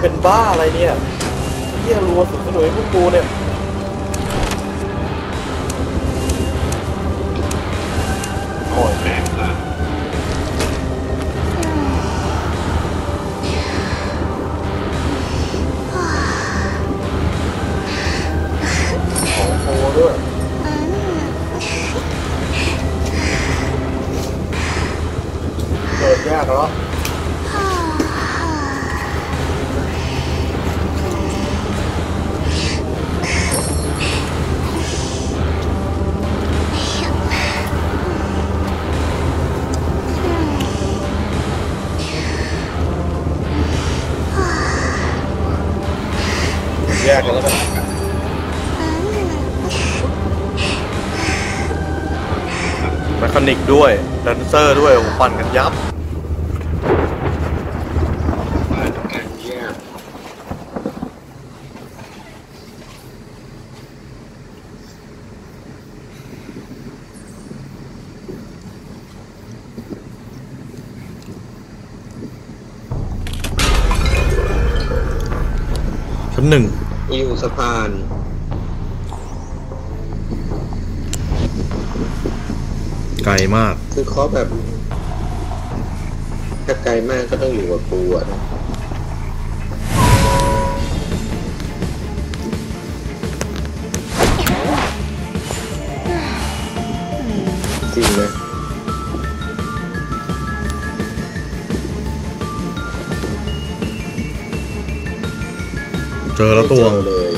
เป็นบ้าอะไรเนี่ยเฮียรัวสวนสนุกให้พวกกูเนี่ยโอ้ยของโคด้วยเปิดยากเหรอ กกันแล้วกันแมคานิกด้วยแดนเซอร์ด้วยโอ้ปั่นกันยับชั้นหนึ่ง อยู่สะพานไกลมาก คือเขาแบบ ถ้าไกลมากก็ต้องอยู่กับกูอะนะ เจอแล้วตัวไม่เจอเลย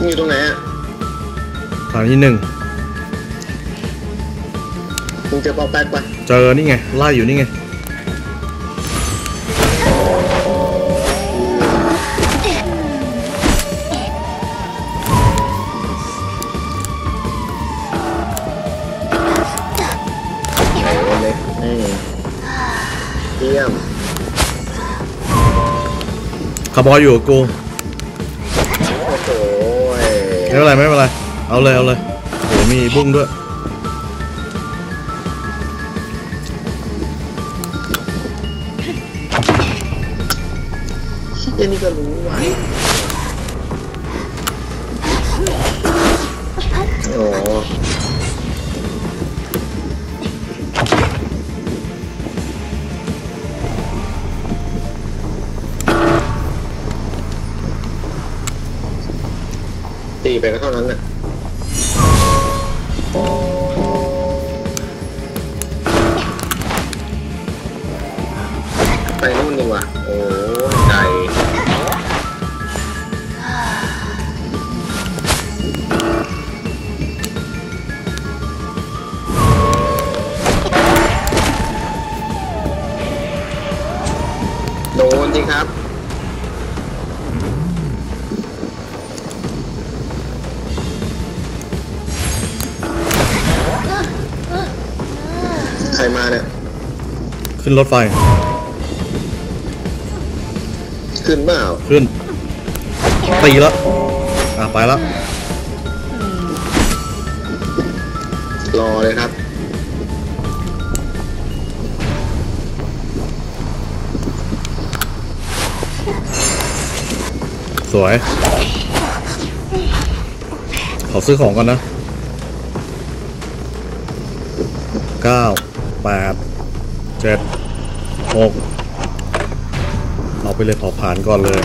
มึงอยู่ตรงไหนอะทางที่หนึ่ง มึงเจอปอแป๊กปะเจอนี่ไงไล่อยู่นี่ไงไหนวะเนี่ยอืมเยี่ยมคาร์บอยอยู่กับกูโอ้โหไม่เป็นไรไม่เป็นไรเอาเลยเอาเลยโหมีบุ้งด้วย เก้นี่ก็รู้ว่ะโอ้ตีไปก็เท่านั้นน่ะไปนู่นดีกว่าโอ้ ใครมาเนี่ย ขึ้นรถไฟ ขึ้นเปล่าขึ้น ตีแล้วอะไปแล้ว รอเลยครับ สวย ขอซื้อของก่อนนะเก้า แปดเจ็ดหกเอาไปเลยเผาผ่านก่อนเลย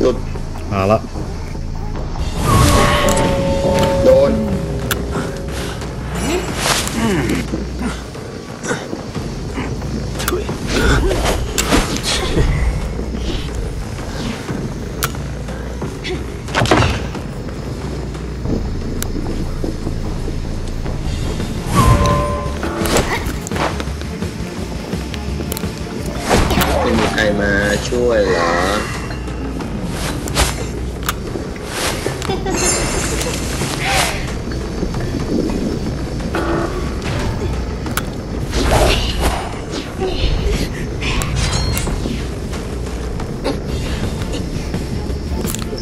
หลุดมาละ ช่วยเหรอ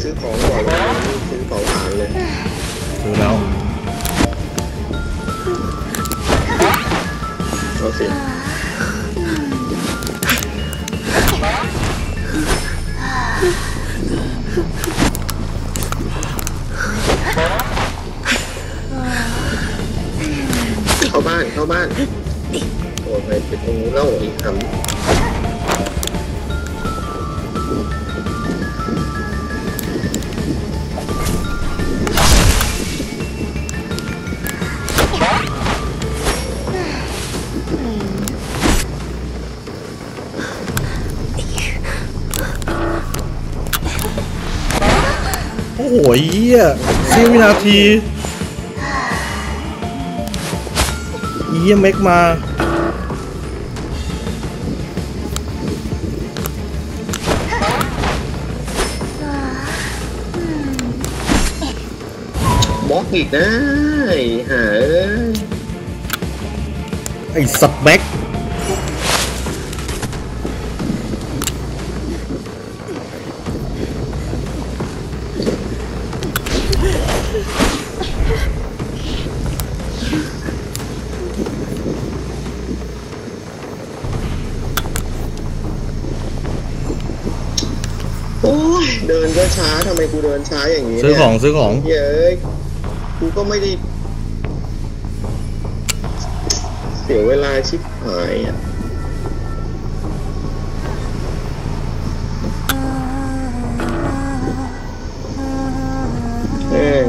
ซื้อของก่อนนะซื้อของหานเลยดูแล้วเอาสิ Huh? เข้าบ้านเข้าบ้านโอ้ยไปเป็นตรงนู้นแล้วอีกคำ โอ้โหเหี้ยเสี้ยววินาทีเหี้ยเม็กมาบล็อกอีกนะไอ้หาเอ้ยไอ้สัตว์แม็ก ช้าทำไมกูเดินช้าอย่างนี้ซื้อเนี่ยของซื้อของเย้ยกูก็ไม่ได้ เสียเวลาชิบหายอะแม่ง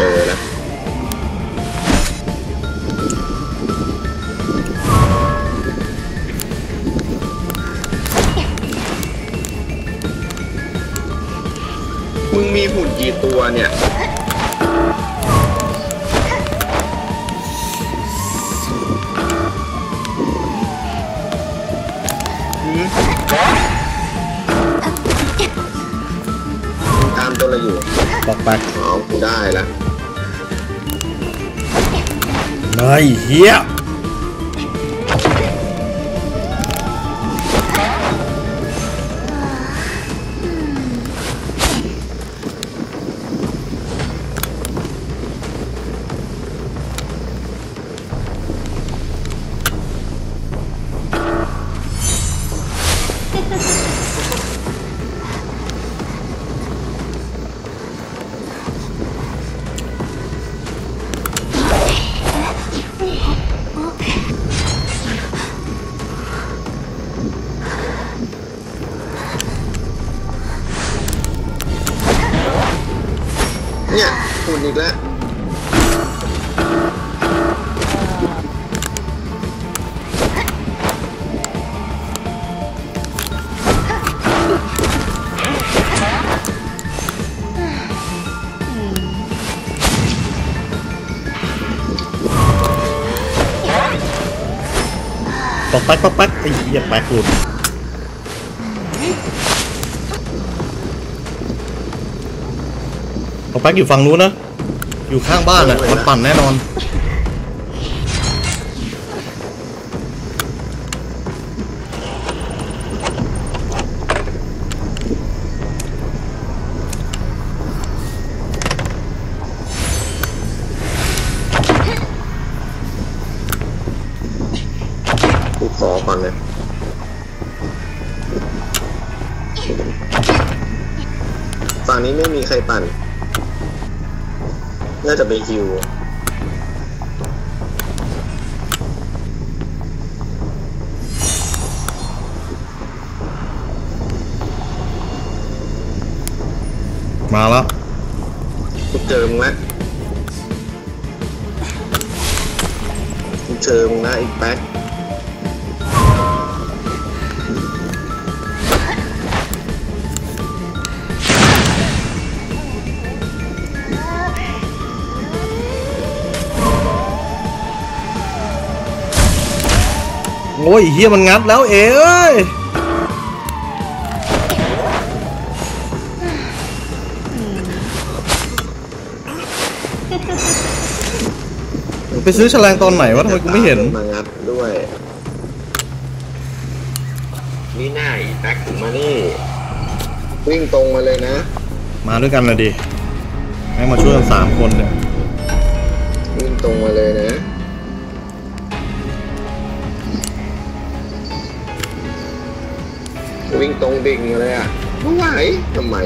เจอแล้วมึงมีหุ่นกี่ตัวเนี่ยหืมตามตัวเราอยู่ปอกแปกอ๋อกูได้ละ ไอ้ อีกแล้วปอกแป๊กปอกแป๊กไอ้เหี้ยแป๊กหลุด ปอกแป๊กอยู่ฝั่งนู้นนะ อยู่ข้างบ้านอะมันปั่นแน่นอนกูขอก่อนเลยฝั่งนี้ไม่มีใครปั่น น่าจะไปฮิวมาแล้วกูเจอมึงละกูเจอมึงละอีกแป๊ก โอ้ยเฮียมันงัดแล้วเอ๋เอ้ยไปซื้อแฉลงตอนไหนวะทำไมกูไม่เห็น มางัดด้วย นี่หน้าอีแป๊กถึงมานี่ วิ่งตรงมาเลยนะ มาด้วยกันนะดิให้มาช่วยกันสามคนเนี่ยวิ่งตรงมาเลยนะ วิ่งตรงดิ่งมาเลยอะไม่ไหวทำไม